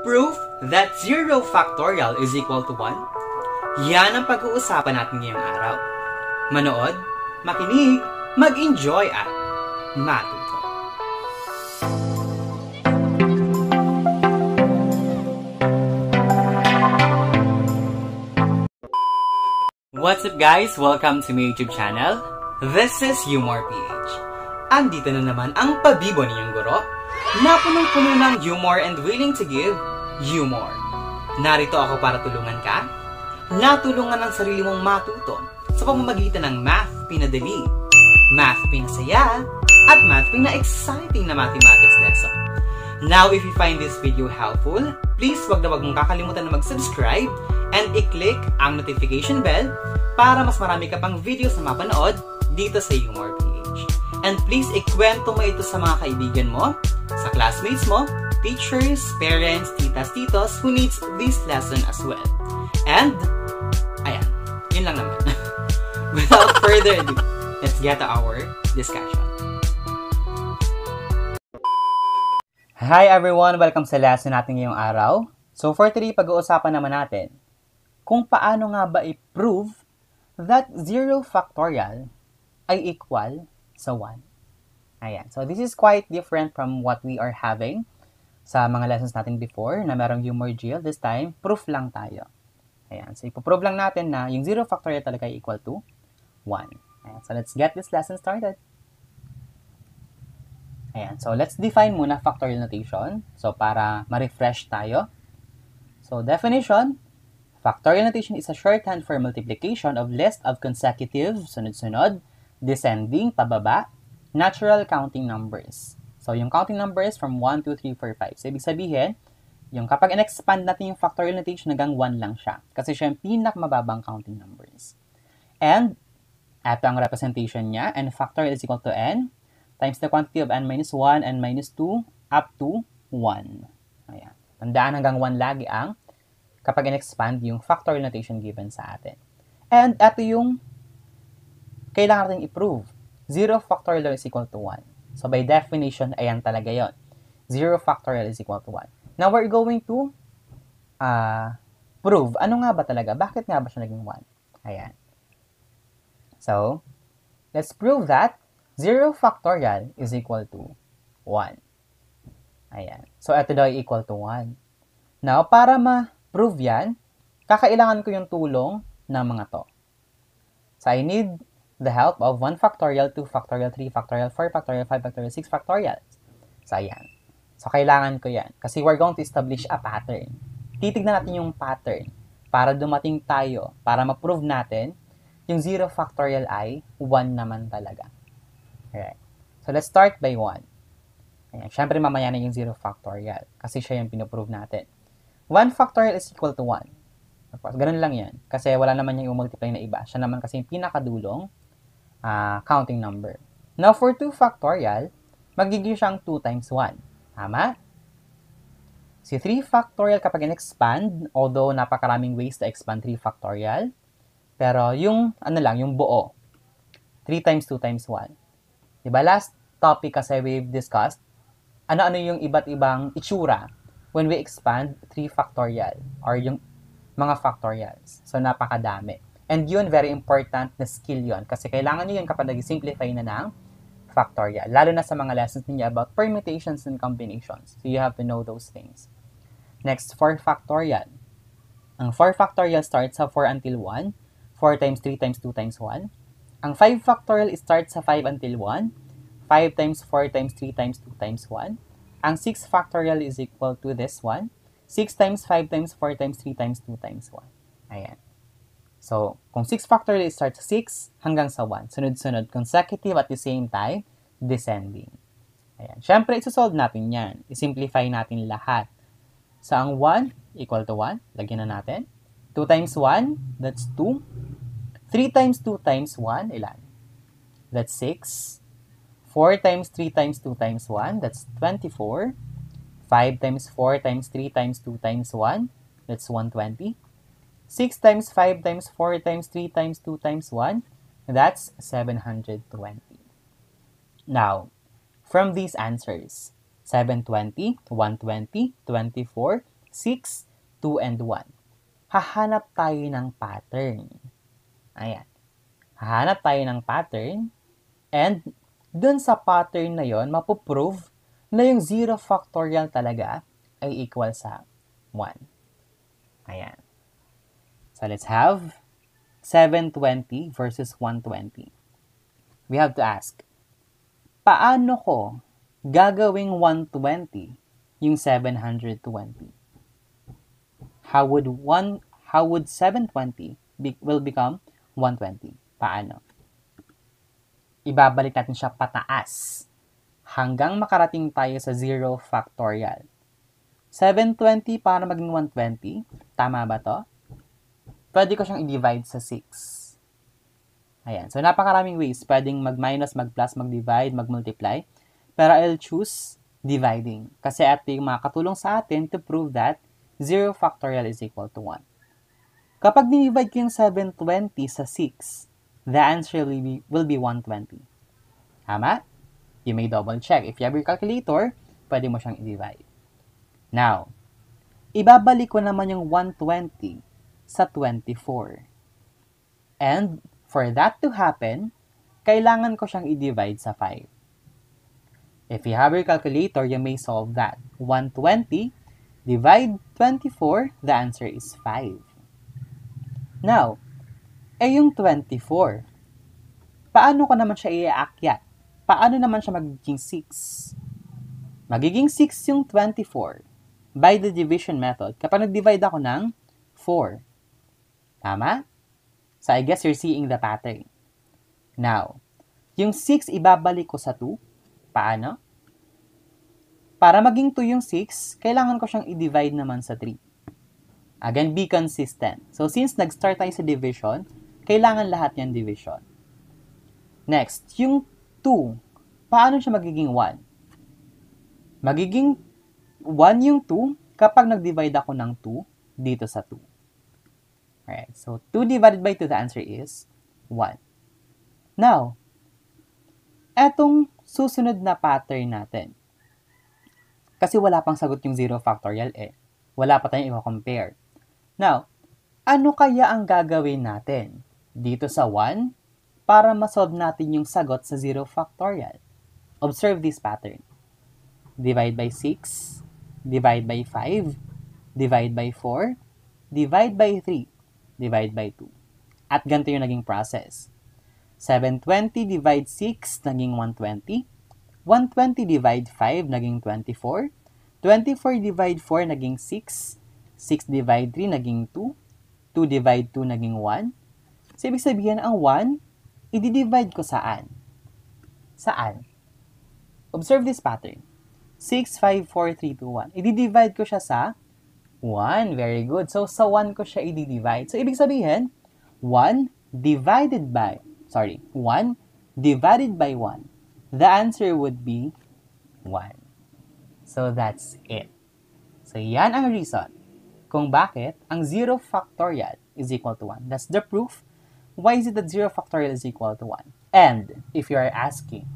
Proof that 0 factorial is equal to 1? Yan ang pag-uusapan natin ngayong araw. Manood, makinig, mag-enjoy at matuto. What's up guys? Welcome to my YouTube channel. This is Humor PH. Andito na naman ang pabibo niyong guro na punong-puno ng humor and willing to give humor. Narito ako para tulungan ka, natulungan ng sarili mong matuto sa pamamagitan ng math pinadali, math pinasaya, at math pina-exciting na mathematics lesson. Now, if you find this video helpful, please wag na wag mong kakalimutan na mag-subscribe and i-click ang notification bell para mas marami ka pang videos na mapanood dito sa Humor PH. And please, ikwento mo ito sa mga kaibigan mo, sa classmates mo, teachers, parents, titas, titos who needs this lesson as well. And, ayan, yun lang naman. Without further ado, let's get our discussion. Hi everyone! Welcome sa lesson natin ngayong araw. So for today, pag-uusapan naman natin kung paano nga ba i-prove that 0 factorial ay equal sa 1. Ayan. So this is quite different from what we are having sa mga lessons natin before na merong humor drill. This time, proof lang tayo. Ayan. So ipoprove lang natin na yung 0 factorial talaga ay equal to 1. Ayan. So let's get this lesson started. Ayan. So, let's define muna factorial notation. So, para ma-refresh tayo. So, definition, factorial notation is a shorthand for multiplication of list of consecutive, sunod-sunod, descending, pababa, natural counting numbers. So, yung counting numbers from 1, 2, 3, 4, 5. So, ibig sabihin, yung kapag in-expand natin yung factorial notation, hanggang 1 lang siya. Kasi siya yung pinakamababang counting numbers. And, ito ang representation niya. And factorial is equal to n times the quantity of n minus 1, n minus 2, up to 1. Ayan. Tandaan hanggang 1 lagi ang kapag in-expand yung factorial notation given sa atin. And ito yung kailangan natin i-prove. 0 factorial is equal to 1. So by definition, ayan talaga yon. 0 factorial is equal to 1. Now we're going to uh, prove. Ano nga ba talaga? Bakit nga ba siya naging 1? Ayan. So, let's prove that 0 factorial is equal to 1. Ayan. So, ito daw equal to 1. Now, para ma-prove yan, kakailangan ko yung tulong ng mga to. So, I need the help of 1 factorial, 2 factorial, 3 factorial, 4 factorial, 5 factorial, 6 factorial. So, ayan. So, kailangan ko yan. Kasi we're going to establish a pattern. Titignan natin yung pattern para dumating tayo, para ma-prove natin yung 0 factorial ay 1 naman talaga. Alright. So, let's start by 1. Ayan. Siyempre, mamaya na yung 0 factorial. Kasi siya yung pinoprove natin. 1 factorial is equal to 1. Of course, ganun lang yan. Kasi wala naman yung multiply na iba. Siya naman kasi yung pinakadulong uh, counting number. Now, for 2 factorial, magiging siyang 2 times 1. Tama? Si 3 factorial kapag in-expand, although napakaraming ways to expand 3 factorial, pero yung, ano lang, yung buo, 3 times 2 times 1. Diba? Last topic kasi we've discussed, ano-ano yung iba't ibang itsura when we expand 3 factorial or yung mga factorials. So, napakadami. And yun, very important na skill yon kasi kailangan nyo yun kapag nag-simplify na ng factorial. Lalo na sa mga lessons niya about permutations and combinations. So, you have to know those things. Next, 4 factorial. Ang 4 factorial starts sa 4 until 1. 4 times 3 times 2 times 1. Ang 5 factorial starts sa 5 until 1. 5 times 4 times 3 times 2 times 1. Ang 6 factorial is equal to this one. 6 times 5 times 4 times 3 times 2 times 1. Ayan. So, kung 6 factorial starts sa 6 hanggang sa 1. Sunod-sunod, consecutive at the same time, descending. Ayan. Siyempre, isusolve natin yan. I-simplify natin lahat. So, ang 1 equal to 1. Lagyan na natin. 2 times 1, that's 2. 3 times 2 times 1, ilan? That's 6. 4 times 3 times 2 times 1, that's 24. 5 times 4 times 3 times 2 times 1, that's 120. 6 times 5 times 4 times 3 times 2 times 1, that's 720. Now, from these answers, 720, 120, 24, 6, 2, and 1. Hahanap tayo ng pattern. Ayan. Hahanap tayo ng pattern and dun sa pattern na yon mapuprove na yung 0 factorial talaga ay equal sa 1. Ayan. So let's have 720 versus 120. We have to ask, paano ko gagawing 120 yung 720? How would one how would 720 be, will become 120? Paano? Ibabalik natin siya pataas hanggang makarating tayo sa 0 factorial. 720 para maging 120. Tama ba to? Pwede ko siyang i-divide sa 6. Ayan. So, napakaraming ways. Pwedeng mag-minus, mag-plus, mag-divide, mag-multiply. Pero I'll choose dividing. Kasi at yung makakatulong sa atin to prove that 0 factorial is equal to 1. Kapag dinivide ko yung 720 sa 6, the answer will be, will be 120. Tama? You may double check. If you have your calculator, pwede mo siyang i-divide. Now, ibabalik ko naman yung 120 sa 24. And for that to happen, kailangan ko siyang i-divide sa 5. If you have your calculator, you may solve that. 120 divide 24, the answer is 5. Now, eh yung 24, paano ko naman siya i-aakyat? Paano naman siya magiging 6? Magiging 6 yung 24 by the division method kapag nag-divide ako ng 4. Tama? So, I guess you're seeing the pattern. Now, yung 6 ibabalik ko sa 2. Paano? Para maging 2 yung 6, kailangan ko siyang i-divide naman sa 3. Again, be consistent. So, since nag-start tayo sa division, kailangan lahat yan division. Next, yung 2, paano siya magiging 1? Magiging 1 yung 2 kapag nag-divide ako ng 2 dito sa 2. Alright, so 2 divided by 2, the answer is 1. Now, etong susunod na pattern natin. Kasi wala pang sagot yung 0 factorial eh. Wala pa tayong i-compare. Now, ano kaya ang gagawin natin dito sa 1 para masolve natin yung sagot sa 0 factorial? Observe this pattern. Divide by 6, divide by 5, divide by 4, divide by 3, divide by 2. At ganito yung naging process. 720 divide 6, naging 120. 120 divide 5, naging 24. 24 divide 4, naging 6. 6 divide 3, naging 2. 2 divide 2, naging 1. So, ibig sabihin, ang 1, i-divide ko saan? Saan? Observe this pattern. 6, 5, 4, 3, 2, 1. I-divide ko siya sa 1. Very good. So, sa 1 ko siya i-divide. So, ibig sabihin, 1 divided by, sorry, 1 divided by 1. The answer would be 1. So, that's it. So, yan ang reason kung bakit ang 0 factorial is equal to 1. That's the proof. Why is it that 0 factorial is equal to 1? And, if you are asking,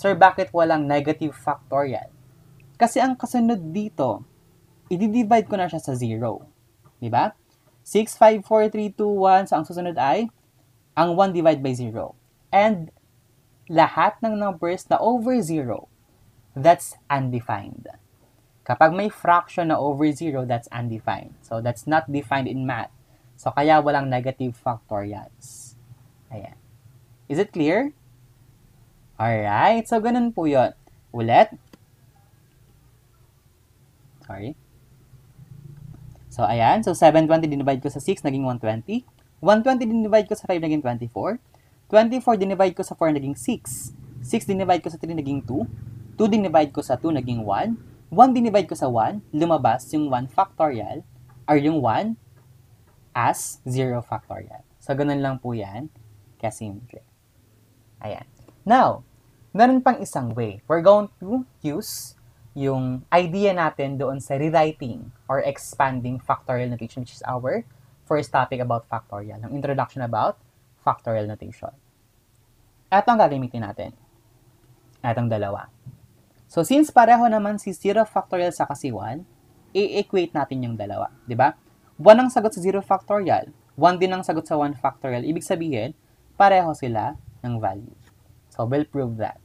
Sir, bakit walang negative factorial? Kasi ang kasunod dito, i-divide ko na siya sa 0. Di ba? 6, 5, 4, 3, 2, 1. So, ang susunod ay ang 1 divide by 0. And lahat ng numbers na over 0, that's undefined. Kapag may fraction na over 0, that's undefined. So, that's not defined in math. So, kaya walang negative factorials. Ayan. Is it clear? Alright. So, ganun po yun. Ulit, Sorry. So, ayan. So, 720 dinivide ko sa 6, naging 120. 120 dinivide ko sa 5, naging 24. 24 dinivide ko sa 4, naging 6. 6 dinivide ko sa 3, naging 2. 2 dinivide ko sa 2, naging 1. 1 dinivide ko sa 1, lumabas yung 1 factorial, or yung 1 as 0 factorial. So, ganun lang po yan. Kaya simple. Ayan. Now, meron pang isang way. We're going to use yung idea natin doon sa rewriting or expanding factorial notation, which is our first topic about factorial, ang introduction about factorial notation. Ito ang gagamitin natin. Itong dalawa. So, since pareho naman si 0 factorial sa kasi 1, i-equate natin yung dalawa. Di ba? 1 ang sagot sa 0 factorial, 1 din ang sagot sa 1 factorial. Ibig sabihin, pareho sila ng value. So, we'll prove that.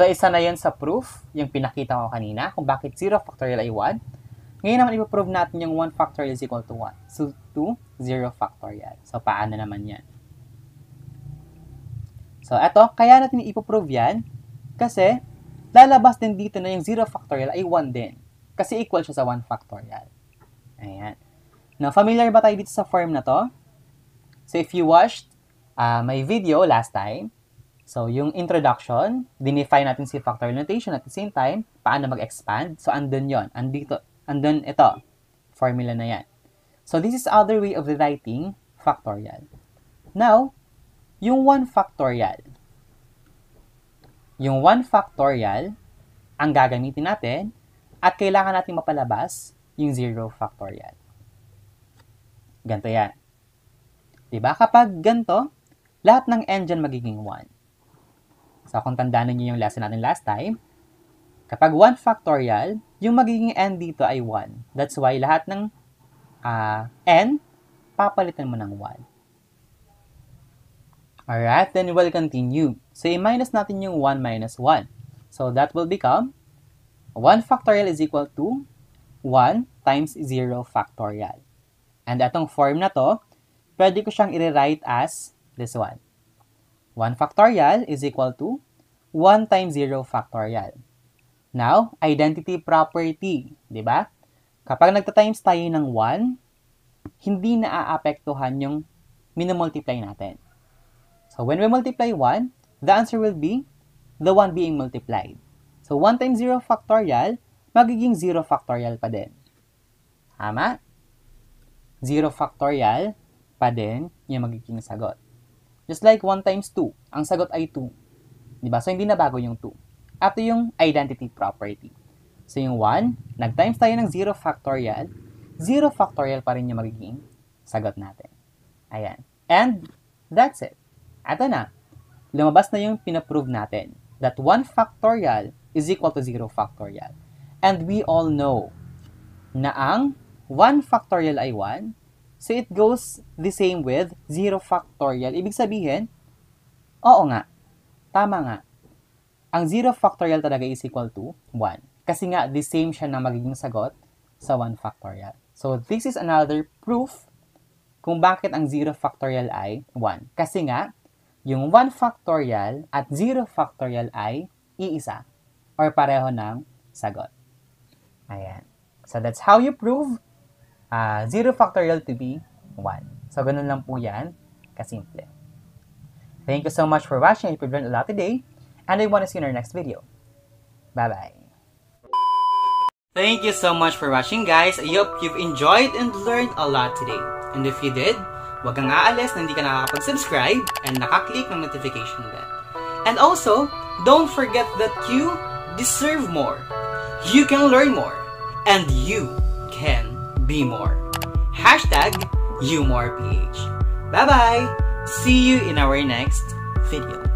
So, isa na yun sa proof, yung pinakita ko kanina, kung bakit 0 factorial ay 1. Ngayon naman, ipaprove natin yung 1 factorial is equal to 1. So, to 0 factorial. So, paano naman yan? So, eto, kaya natin ipaprove yan kasi lalabas din dito na yung 0 factorial ay 1 din. Kasi equal siya sa 1 factorial. Ayan. Now, familiar ba tayo dito sa form na to? So, if you watched uh, my video last time, so yung introduction, dinefine natin si factorial notation at the same time, paano mag-expand. So, andun yon Andito, andun ito. Formula na yan. So, this is other way of writing factorial. Now, yung 1 factorial. Yung 1 factorial, ang gagamitin natin, at kailangan natin mapalabas yung 0 factorial. Ganto yan. Diba? Kapag ganto, lahat ng n dyan magiging 1. So, kung tandaan niyo yung lesson natin last time, kapag 1 factorial, yung magiging n dito ay 1. That's why lahat ng uh, n, papalitan mo ng 1. Alright, then we'll continue. So, i-minus natin yung 1 minus 1. So, that will become 1 factorial is equal to 1 times 0 factorial. And itong form na to, pwede ko siyang i-rewrite as this one. 1 factorial is equal to 1 times 0 factorial. Now, identity property, di ba? Kapag nagta-times tayo ng 1, hindi na aapektuhan yung minumultiply natin. So, when we multiply 1, the answer will be the 1 being multiplied. So, 1 times 0 factorial magiging 0 factorial pa din. Tama? 0 factorial pa din yung magiging sagot. Just like 1 times 2, ang sagot ay 2. Diba? So, hindi na bago yung 2. At yung identity property. So, yung 1, nag-times tayo ng 0 factorial, 0 factorial pa rin yung magiging sagot natin. Ayan. And, that's it. Ito na. Lumabas na yung pinaprove natin that 1 factorial is equal to 0 factorial. And we all know na ang 1 factorial ay 1, so it goes the same with 0 factorial. Ibig sabihin, oo nga, tama nga. Ang 0 factorial talaga is equal to 1. Kasi nga, the same siya na magiging sagot sa 1 factorial. So, this is another proof kung bakit ang 0 factorial ay 1. Kasi nga, yung 1 factorial at 0 factorial ay iisa or pareho ng sagot. Ayan. So, that's how you prove uh, 0 factorial to be 1. So, ganun lang po yan. Kasimple. Thank you so much for watching. I hope you learned a lot today. And I want to see you in our next video. Bye-bye. Thank you so much for watching guys. I hope you've enjoyed and learned a lot today. And if you did, huwag kang aalis na hindi ka nakakapag-subscribe and nakaklik ng notification bell. And also, don't forget that you deserve more. You can learn more and you can be more. Hashtag YouMorePH. Bye-bye! See you in our next video.